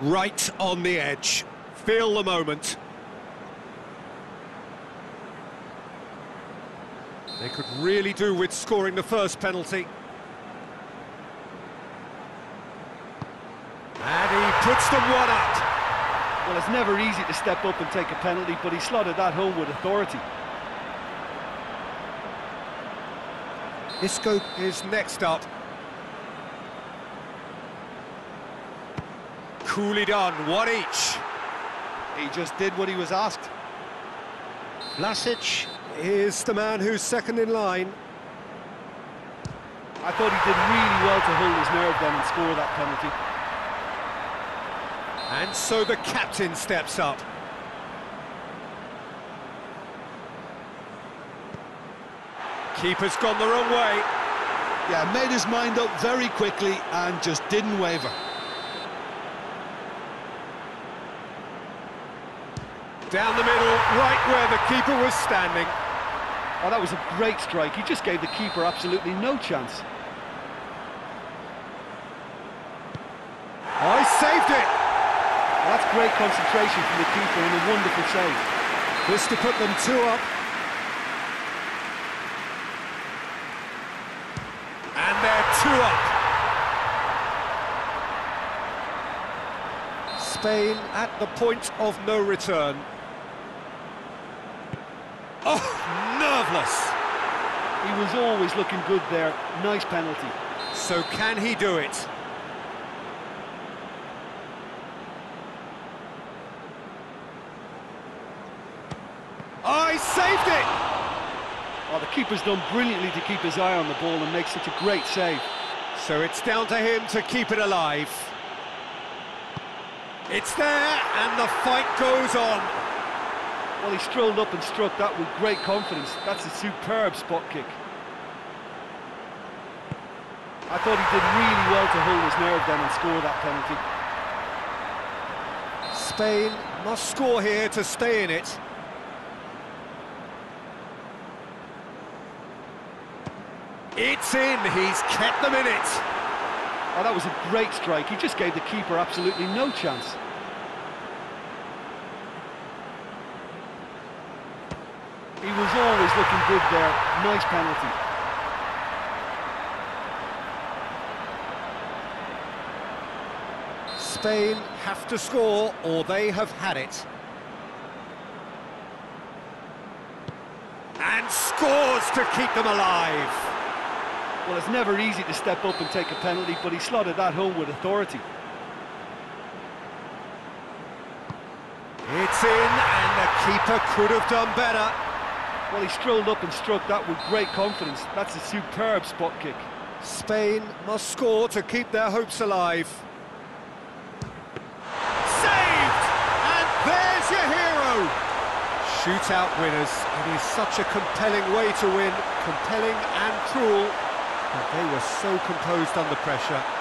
Right on the edge. Feel the moment. They could really do with scoring the first penalty. And he puts them one up. Well, it's never easy to step up and take a penalty, but he slotted that home with authority. Isco is next up. Coolly done, one each. He just did what he was asked. Vlasic is the man who's second in line. I thought he did really well to hold his nerve then and score that penalty. And so the captain steps up. Keeper's gone the wrong way. Yeah, made his mind up very quickly and just didn't waver. Down the middle, right where the keeper was standing. Oh, that was a great strike. He just gave the keeper absolutely no chance. I saved it. Well, that's great concentration from the keeper and a wonderful save. This to put them two up. And they're two up. Spain at the point of no return. Oh, nerveless. He was always looking good there. Nice penalty. So can he do it? I saved it! Oh, the keeper's done brilliantly to keep his eye on the ball and make such a great save. So it's down to him to keep it alive. It's there, and the fight goes on. Well, he strolled up and struck that with great confidence. That's a superb spot kick. I thought he did really well to hold his nerve then and score that penalty. Spain must score here to stay in it. It's in, he's kept them in it. Oh, that was a great strike. He just gave the keeper absolutely no chance. He was always looking good there. Nice penalty. Spain have to score or they have had it. And scores to keep them alive. Well, it's never easy to step up and take a penalty, but he slotted that home with authority. It's in, and the keeper could have done better. Well, he strolled up and struck that with great confidence. That's a superb spot kick. Spain must score to keep their hopes alive. Saved! And there's your hero! Shootout winners. It is such a compelling way to win, compelling and cruel, but they were so composed under pressure.